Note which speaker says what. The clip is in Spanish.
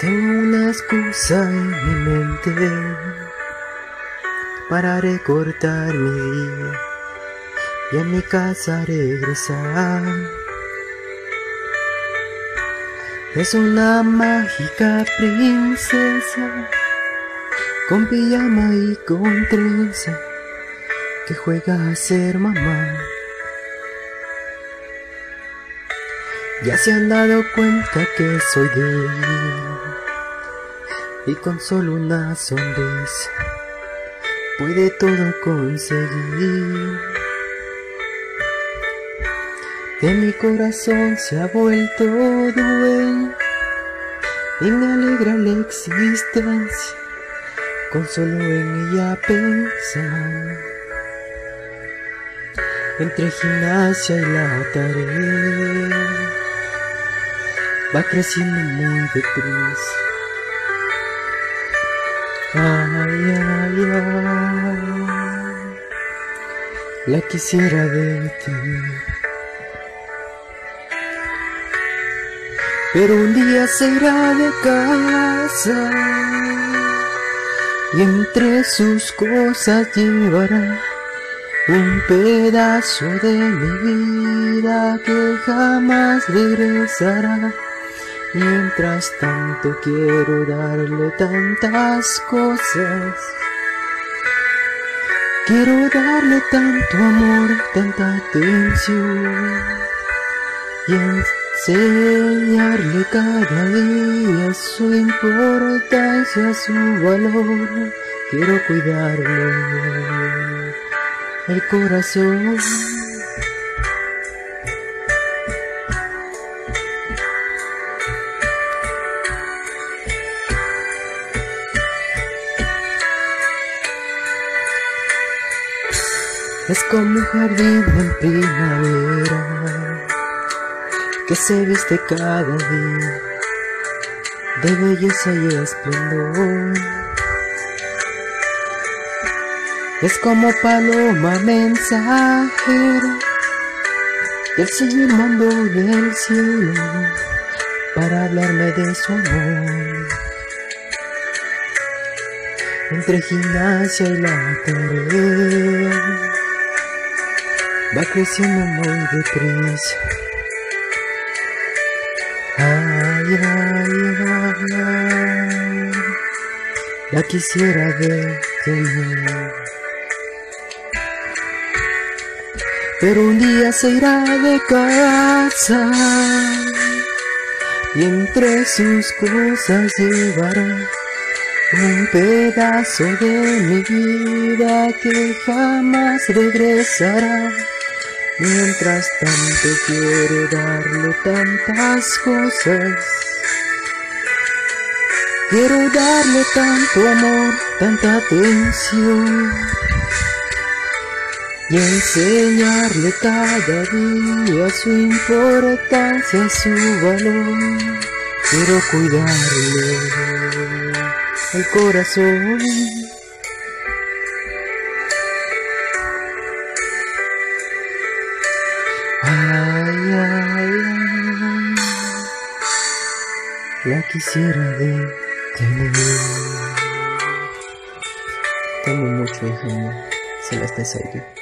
Speaker 1: Tengo una excusa en mi mente para recortar mi día y a mi casa regresar. Es una mágica princesa con pijama y con trenza que juega a ser mamá. Ya se han dado cuenta que soy de y con solo una sonrisa puede todo conseguir. De mi corazón se ha vuelto dueño y me alegra la existencia con solo en ella pensar. Entre gimnasia y la tarea va creciendo muy deprisa. Ay, ay, ay, la quisiera detener. Pero un día se irá de casa y entre sus cosas llevará un pedazo de mi vida que jamás regresará. Mientras tanto quiero darle tantas cosas. Quiero darle tanto amor, tanta atención. Y enseñarle cada día su importancia, su valor. Quiero cuidarle el corazón. Es como un jardín en primavera que se viste cada día de belleza y esplendor. Es como paloma mensajera que el Señor mandó del cielo para hablarme de su amor. Entre gimnasia y la tarea va creciendo muy deprisa. Ay, ay, ay, ay, la quisiera detener. Pero un día se irá de casa y entre sus cosas llevará un pedazo de mi vida que jamás regresará. Mientras tanto quiero darle tantas cosas. Quiero darle tanto amor, tanta atención. Y enseñarle cada día su importancia, su valor. Quiero cuidarle el corazón. La quisiera detener. Tengo mucho, hija mía, Celeste Sairi.